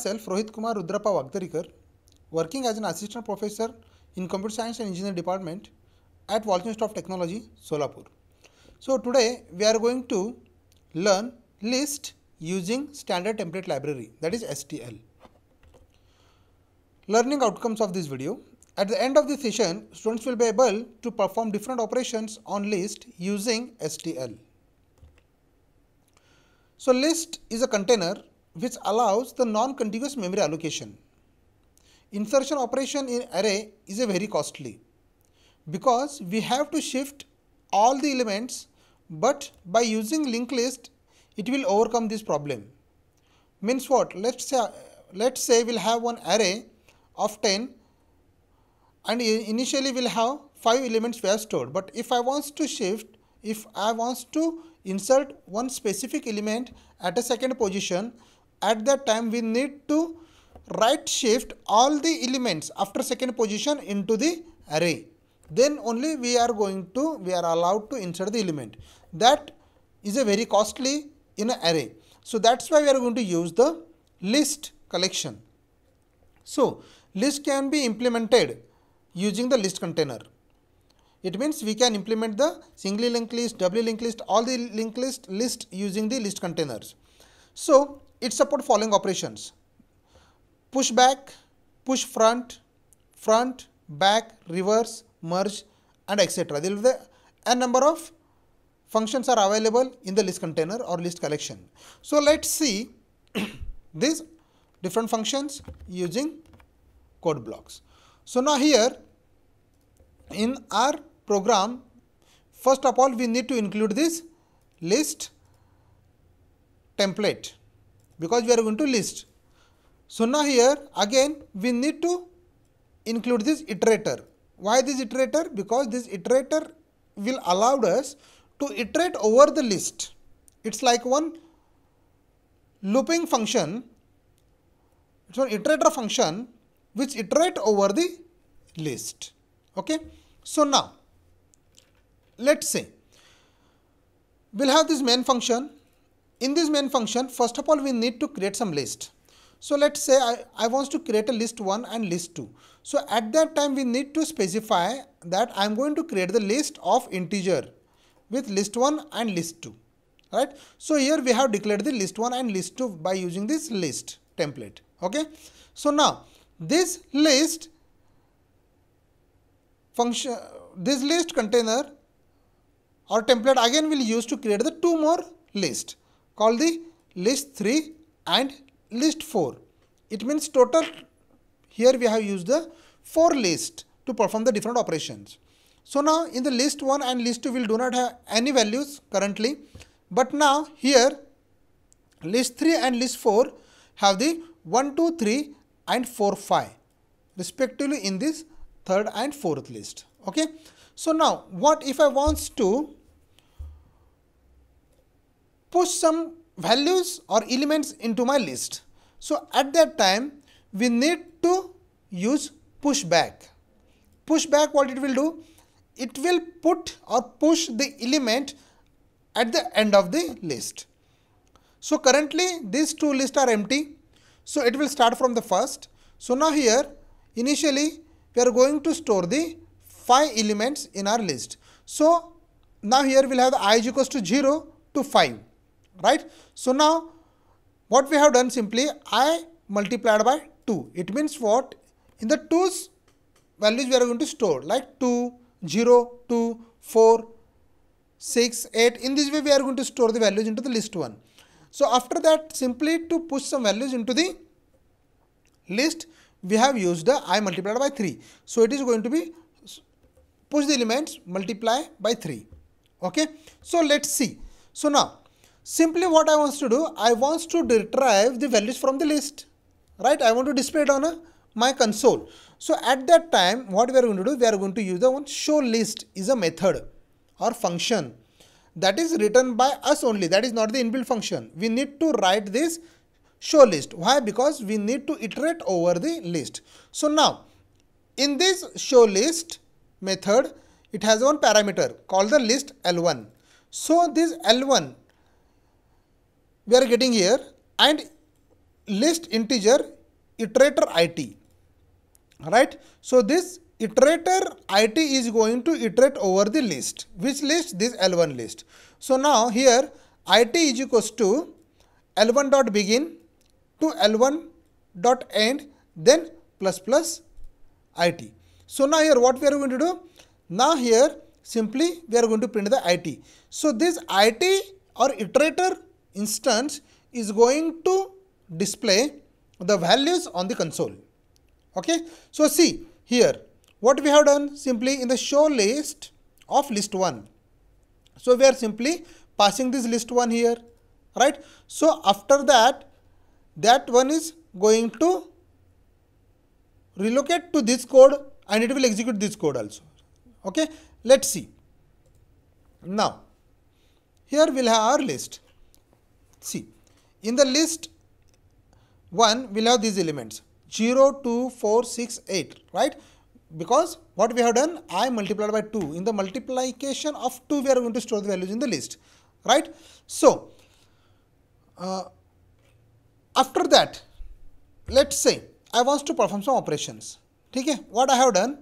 myself Rohit Kumar Vagdarikar, working as an assistant professor in computer science and engineering department at Walchand of Technology, Solapur. So today we are going to learn list using standard template library that is STL. Learning outcomes of this video. At the end of the session, students will be able to perform different operations on list using STL. So list is a container which allows the non-contiguous memory allocation. Insertion operation in array is a very costly because we have to shift all the elements but by using linked list it will overcome this problem. Means what? Let's say let's say we'll have one array of 10 and initially we'll have 5 elements we have stored but if I wants to shift if I wants to insert one specific element at a second position at that time we need to right shift all the elements after second position into the array. Then only we are going to we are allowed to insert the element. That is a very costly in an array. So that's why we are going to use the list collection. So list can be implemented using the list container. It means we can implement the singly linked list doubly linked list all the linked list list using the list containers. So it support following operations. Push back push front front back reverse merge and etc there will be a number of functions are available in the list container or list collection. So let's see these different functions using code blocks. So now here in our program first of all we need to include this list template because we are going to list. So now here again we need to include this iterator. Why this iterator? Because this iterator will allow us to iterate over the list. It's like one looping function. It's an iterator function which iterate over the list. Okay. So now let's say we'll have this main function in this main function first of all we need to create some list. So let's say I, I want to create a list 1 and list 2 so at that time we need to specify that I am going to create the list of integer with list 1 and list 2 right? So here we have declared the list 1 and list 2 by using this list template okay? So now this list function this list container or template again will use to create the two more list called the list 3 and list 4. It means total here we have used the 4 list to perform the different operations. So now in the list 1 and list 2 we do not have any values currently but now here list 3 and list 4 have the 1, 2, 3 and 4, 5 respectively in this third and fourth list. Okay. So now what if I wants to push some values or elements into my list. So at that time we need to use pushback. Pushback what it will do? It will put or push the element at the end of the list. So currently these two lists are empty. So it will start from the first. So now here initially we are going to store the 5 elements in our list. So now here we will have the i is equals to 0 to 5 right. So now what we have done simply i multiplied by 2 it means what? In the 2's values we are going to store like 2 0 2 4 6 8 in this way we are going to store the values into the list 1 so after that simply to push some values into the list we have used the i multiplied by 3 so it is going to be push the elements multiply by 3 okay? So let's see. So now Simply what I want to do, I want to retrieve the values from the list, right? I want to display it on a, my console. So at that time, what we are going to do, we are going to use the one show list is a method or function that is written by us only. That is not the inbuilt function. We need to write this show list. Why? Because we need to iterate over the list. So now in this show list method, it has one parameter called the list L1. So this L1 we are getting here and list integer iterator it right? So this iterator it is going to iterate over the list. Which list? This l1 list. So now here it is equals to l1 dot begin to l1 dot end then plus plus it so now here what we are going to do? Now here simply we are going to print the it so this it or iterator instance is going to display the values on the console. Okay? So see here what we have done simply in the show list of list 1 so we are simply passing this list 1 here right? So after that that one is going to relocate to this code and it will execute this code also. Okay? Let's see. Now here we'll have our list see in the list 1 we'll have these elements. 0 2 4 6 8 right? Because what we have done i multiplied by 2 in the multiplication of 2 we are going to store the values in the list right? So uh, after that let's say i want to perform some operations. Okay what i have done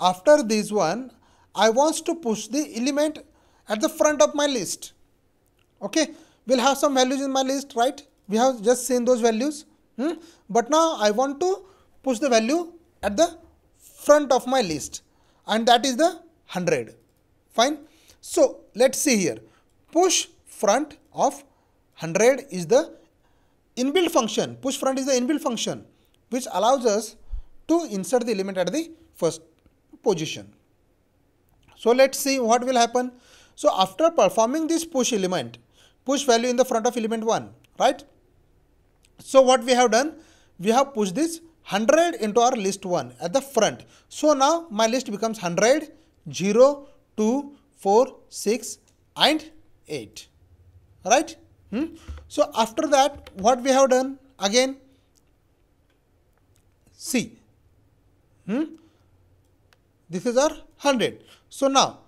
after this one i want to push the element at the front of my list. Okay we'll have some values in my list right? We have just seen those values. Hmm? but now I want to push the value at the front of my list and that is the 100 fine? So let's see here. Push front of 100 is the inbuilt function. Push front is the inbuilt function which allows us to insert the element at the first position. So let's see what will happen. So after performing this push element push value in the front of element 1 right so what we have done? We have pushed this 100 into our list 1 at the front. So now my list becomes 100, 0, 2, 4, 6 and 8. Right? Hmm? So after that what we have done? Again see. Hmm? This is our 100. So now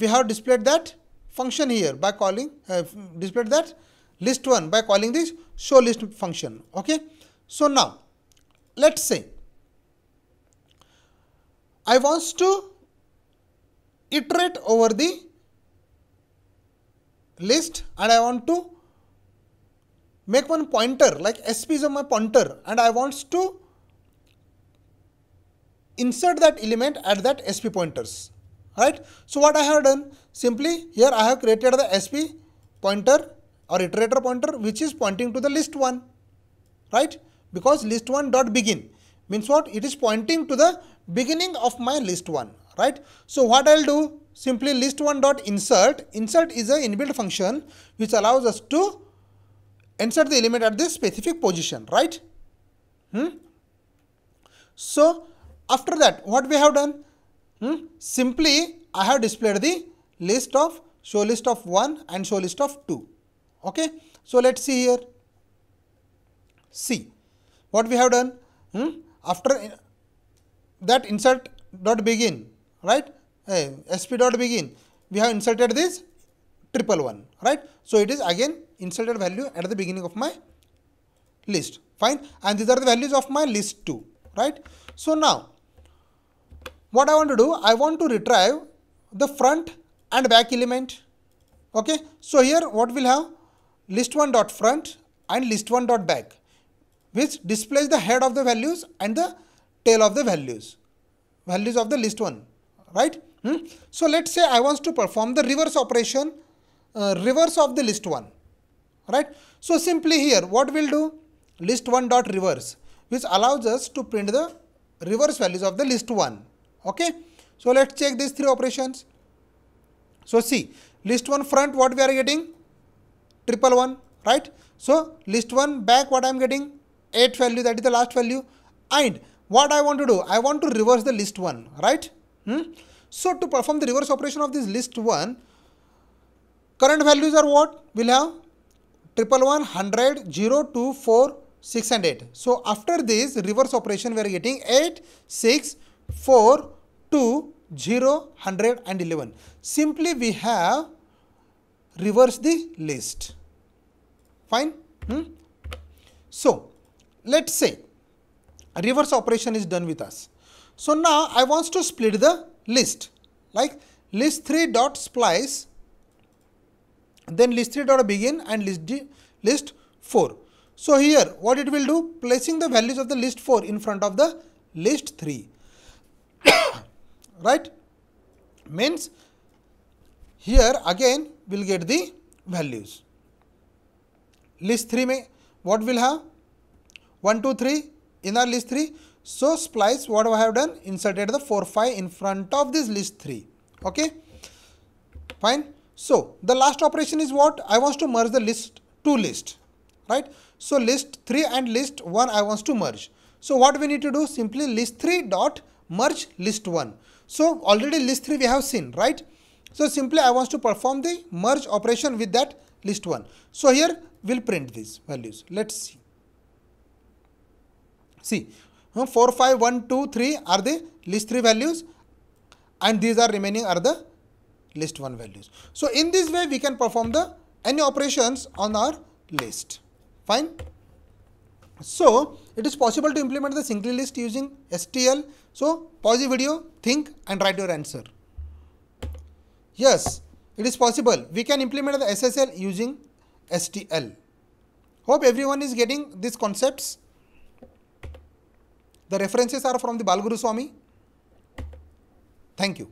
we have displayed that function here by calling uh, displayed that list 1 by calling this show list function okay? So now let's say I wants to iterate over the list and I want to make one pointer like sp is my pointer and I wants to insert that element at that sp pointers right? So what I have done? Simply here I have created the sp pointer or iterator pointer which is pointing to the list 1 right? Because list 1 dot begin means what? It is pointing to the beginning of my list 1 right? So what i'll do? Simply list 1 dot insert. Insert is a inbuilt function which allows us to insert the element at this specific position. Right? Hmm? so after that what we have done hmm? simply i have displayed the list of show list of 1 and show list of 2 okay? So let's see here. See what we have done? Hmm? after that insert dot begin right? Hey, sp dot begin. We have inserted this triple one right? So it is again inserted value at the beginning of my list. Fine? And these are the values of my list 2 right? So now what i want to do i want to retrieve the front and back element. Okay? So here what we'll have? List1 dot front and list1 dot back which displays the head of the values and the tail of the values. Values of the list 1 right? Hmm? so let's say i want to perform the reverse operation uh, reverse of the list 1 right? So simply here what we'll do? List 1 dot reverse which allows us to print the reverse values of the list 1 okay? So let's check these three operations. So see list 1 front what we are getting? Triple one right? So list one back what i'm getting? 8 value that is the last value. And what i want to do i want to reverse the list one right? Hmm? so to perform the reverse operation of this list one current values are what? We'll have triple one hundred zero two four six and 8 so after this reverse operation we are getting 8 6 4 2 0 100 and 11 simply we have reverse the list fine hmm? so let's say reverse operation is done with us. So now I want to split the list like list 3 dot splice then list 3 dot begin and list list 4. So here what it will do placing the values of the list 4 in front of the list 3 right? Means here again we'll get the values. List 3 may what will have? 1 2 3 in our list 3 so splice what I have done inserted the 4 5 in front of this list 3 okay? Fine? So the last operation is what? I want to merge the list two list. Right? So list 3 and list 1 I want to merge. So what we need to do? Simply list 3 dot merge list 1 so already list 3 we have seen right? So simply I want to perform the merge operation with that list 1 so here we'll print these values. Let's see. See 4 5 1 2 3 are the list 3 values and these are remaining are the list 1 values. So, in this way we can perform the any operations on our list. Fine. So, it is possible to implement the single list using STL. So, pause the video think and write your answer. Yes, it is possible we can implement the SSL using STL. Hope everyone is getting these concepts. The references are from the Balagurusamy. Thank you.